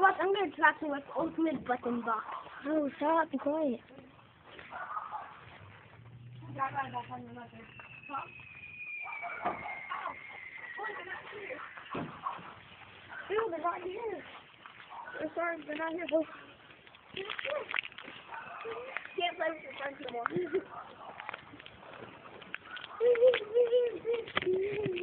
I'm gonna trap you with ultimate button box. Oh, stop, be quiet. Dude, they're not here. I'm sorry, they're not here.